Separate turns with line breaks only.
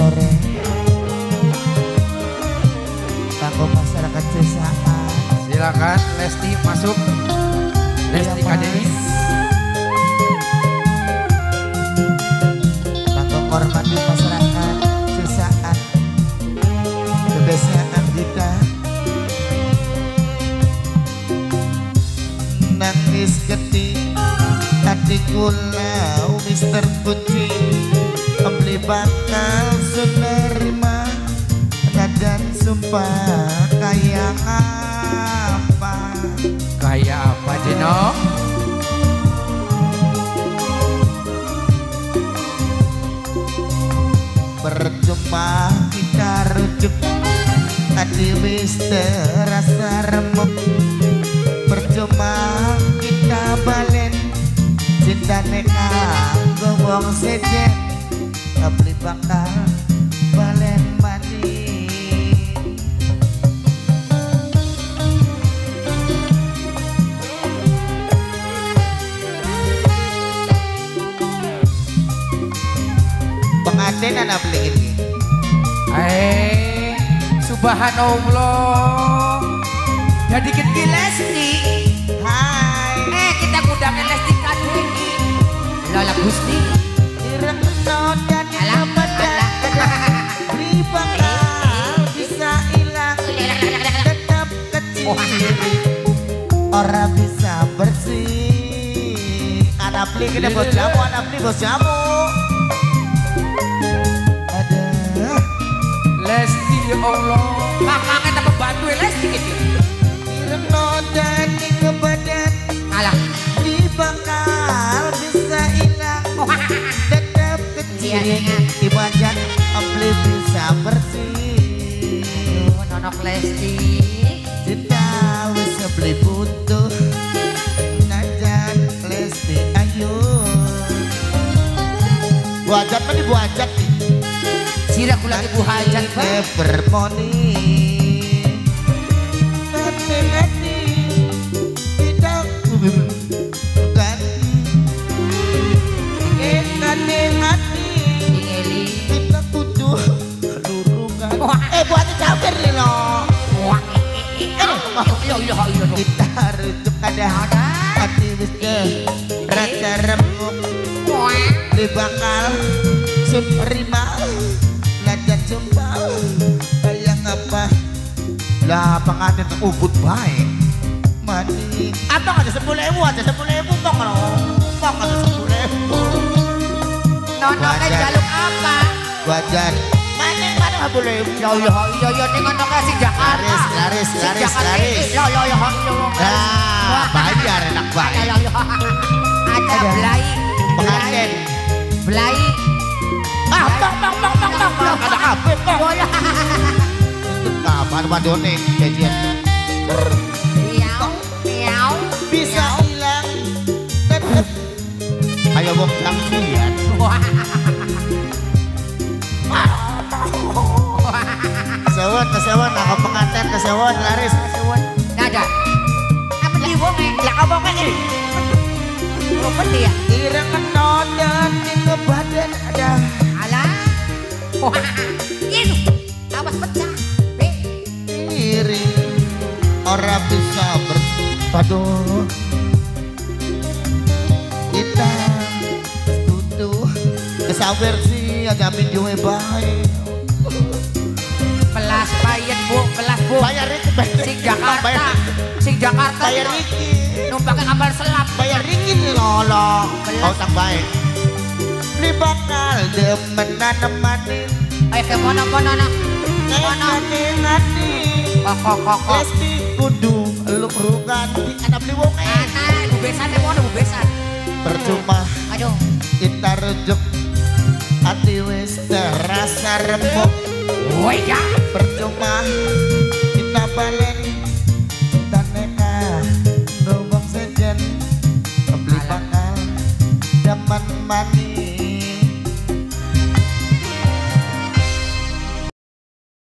sore. Tanggung masyarakat desa.
Silakan Lesti masuk.
Iya, Lesti
ya,
KDI Tanggung hormati masyarakat Sesaat Kebesaran kita. Nangis keti Hati kulau Mister Putih Beli bakal sunerima Dan sumpah. Kayak apa?
Kayak apa Jeno?
Percuma kita rujuk. Tadi wis terasa remuk. Percuma kita balen. Cinta neka wong sejen Beli bakal Pengantin anak beli ini?
Eh, subhanallah. Jadi kita Lesti.
Hai.
Eh, kita ngundangin Lesti Kadeni. Lola Gusti.
Ireng dan
Alah,
Ramadan Beri bakal bisa hilang. Tetap kecil. Orang bisa bersih. Anak beli kita bos jamu Anak beli bos jamu
ya Allah. Kakak kita pembantu Lesti gitu.
Ireng dan kebadan
Alah.
Beri bakal bisa hilang Tetap kecil
Iya, iya.
Ibadat Beli bisa bersih
Oh, nonok Lesti.
Cinta wis beli butuh Najan Lesti ayo Bu Ajat mana Bu Ajat nih
Sira kula lagi Bu Hajat,
bermoni Tidak Bukan.
Ingeli.
Kita kudu Lurungan Eh campur nih kita ada hati rasa remuk. Sun terima lah pengantin tuh ubud baik mati abang ada sepuluh ribu aja sepuluh ribu bang kalau bang ada sepuluh ribu
Nonoknya jaluk apa?
wajar mana mana sepuluh ribu
Ya iya iya iya ning nonoknya si Jakarta.
Laris, laris, laris, laris.
Ya ya ya ya.
nah bayar enak
Ya
baik
ya ya. Ada
Ada.
belai.
pengantin
Belai.
ah bang bang bang bang bang bang ada apa bang
Oh
jajan
Miau. Miau.
bisa hilang tetep ayo wong jangkian
Wah.
kesewon kesewon aku pengantin kesewon laris
Nada. Apa di wonge? Lah apa ini? Oh, peti ya?
ireng kenal dan ke badan ada
Alah.
Orang bisa berpaduh kita tutuh kesawer sih video baik
Pelas bayar bu, pelas bu.
bayar itu bayar
Sing Jakarta,
bayar
sing Jakarta.
bayar
ini
iki.
Numpangnya kapal selam.
bayar ringin lolo. Kau tak baik beli bakal demenan nemanin
Ayo ke mana mana? nak?
Ngati ngati
Kok kok? Kok
kudu lu ganti ada beli wong
Anak, bu besan deh mana bu besan?
percuma
Aduh.
kita rujuk hati wis terasa remuk
Woi ya.
percuma kita balen